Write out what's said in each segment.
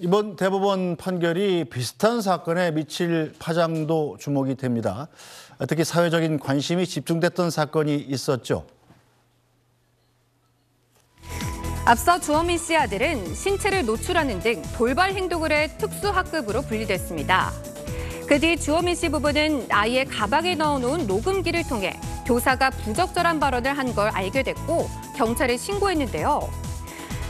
이번 대법원 판결이 비슷한 사건에 미칠 파장도 주목이 됩니다. 특히 사회적인 관심이 집중됐던 사건이 있었죠. 앞서 주어민 씨 아들은 신체를 노출하는 등 돌발 행동을 해 특수학급으로 분리됐습니다. 그 뒤 주어민 씨 부부는 아이의 가방에 넣어놓은 녹음기를 통해 교사가 부적절한 발언을 한 걸 알게 됐고 경찰에 신고했는데요.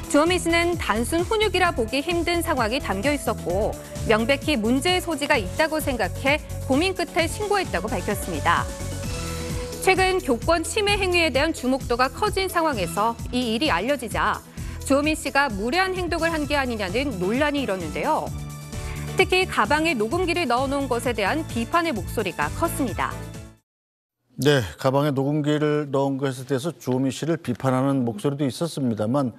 주어민 씨는 단순 훈육이라 보기 힘든 상황이 담겨 있었고 명백히 문제의 소지가 있다고 생각해 고민 끝에 신고했다고 밝혔습니다. 최근 교권 침해 행위에 대한 주목도가 커진 상황에서 이 일이 알려지자 주호민 씨가 무례한 행동을 한 게 아니냐는 논란이 일었는데요. 특히 가방에 녹음기를 넣어놓은 것에 대한 비판의 목소리가 컸습니다. 네, 가방에 녹음기를 넣은 것에 대해서 주호미 씨를 비판하는 목소리도 있었습니다만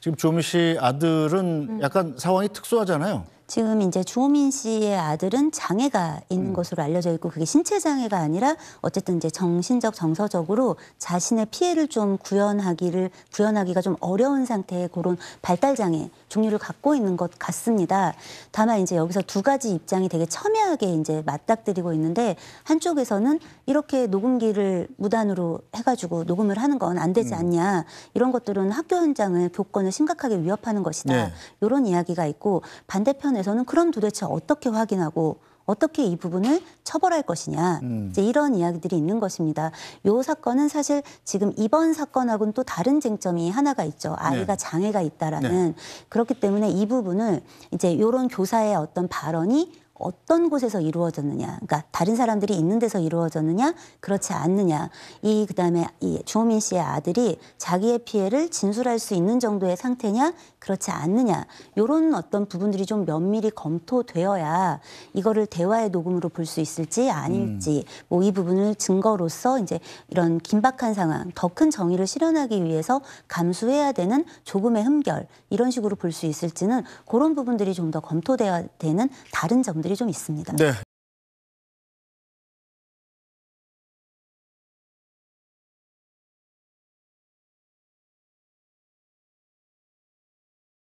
지금 주호미 씨 아들은 약간 상황이 특수하잖아요. 지금 이제 주호민 씨의 아들은 장애가 있는 것으로 알려져 있고 그게 신체 장애가 아니라 어쨌든 이제 정신적 정서적으로 자신의 피해를 좀 구현하기를 구현하기가 좀 어려운 상태의 그런 발달 장애 종류를 갖고 있는 것 같습니다. 다만 이제 여기서 두 가지 입장이 되게 첨예하게 이제 맞닥뜨리고 있는데 한쪽에서는 이렇게 녹음기를 무단으로 해가지고 녹음을 하는 건 안 되지 않냐 이런 것들은 학교 현장을 교권을 심각하게 위협하는 것이다 네. 이런 이야기가 있고 반대편 에서는 그럼 도대체 어떻게 확인하고 어떻게 이 부분을 처벌할 것이냐 이제 이런 이야기들이 있는 것입니다. 요 사건은 사실 지금 이번 사건하고는 또 다른 쟁점이 하나가 있죠. 아이가 네. 장애가 있다라는 그렇기 때문에 이 부분을 이제 요런 교사의 어떤 발언이 어떤 곳에서 이루어졌느냐, 그러니까 다른 사람들이 있는 데서 이루어졌느냐, 그렇지 않느냐. 이 그다음에 이 주호민 씨의 아들이 자기의 피해를 진술할 수 있는 정도의 상태냐, 그렇지 않느냐. 요런 어떤 부분들이 좀 면밀히 검토되어야 이거를 대화의 녹음으로 볼 수 있을지 아닐지, 뭐이 부분을 증거로서 이제 이런 긴박한 상황, 더 큰 정의를 실현하기 위해서 감수해야 되는 조금의 흠결 이런 식으로 볼 수 있을지는 그런 부분들이 좀 더 검토돼야 되는 다른 점 들이 좀 있습니다. 네,